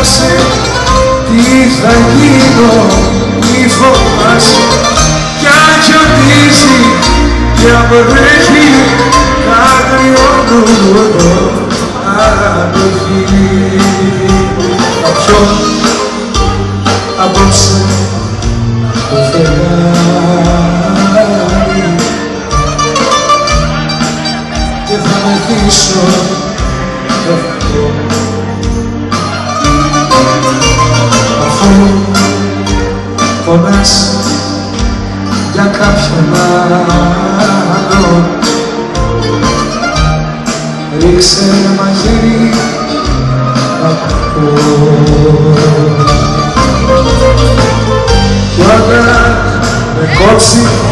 μεγάλωσε τι θα γίνω μη φοβάσαι. Κι αν χιονίζει κι αν βρέχει θα κρυώνω εδώ αντοχή Κάποιον απόψε το φεγγάρι και θα μεθύσω το φαγό αφού πονάς για κάποιον άλλο. Ρίξε μαχαίρι από κι όταν με κόψει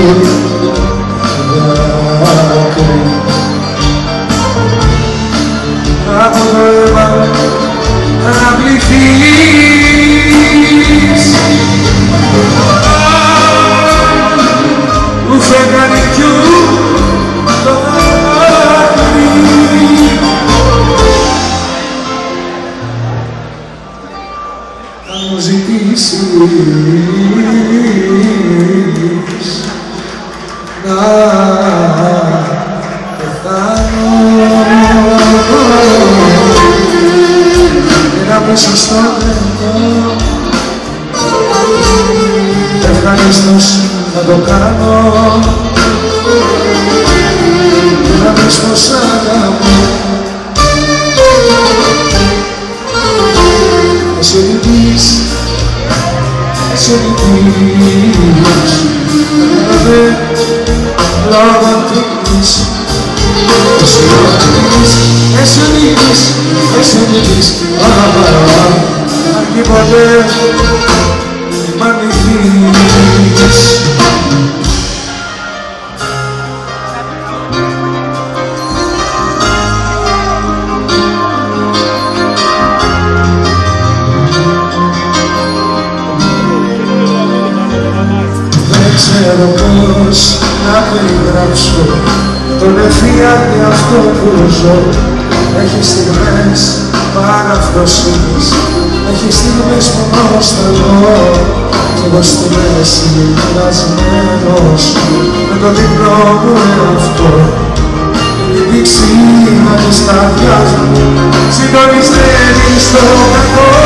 bonito. Και να πέσω στο νερό ευχαρίστως να το κάνω. Και να πες πως αγαπώ Εσύ λυπείς, εσύ λυπείς. Δε λόγω τύχης Εσύ λυπείς, εσύ λυπείς, εσύ λυπείς Αρκεί ποτέ μ' ανοιχτείς Δεν ξέρω πώς να περιγράψω τον ευφυάτη αυτό που ζω. Έχει στιγμές παραφροσύνης Έχει στιγμές μονός τρελό Κι εγώ στη μέση μοιρασμένος Με το διπλό μου εαυτό. Η πηξίδα της καρδιάς μου. Συντονισμένη στο κακό